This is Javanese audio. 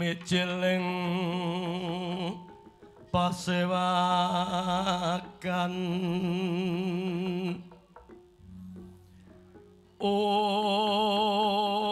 Mijiling pasewakan. Oh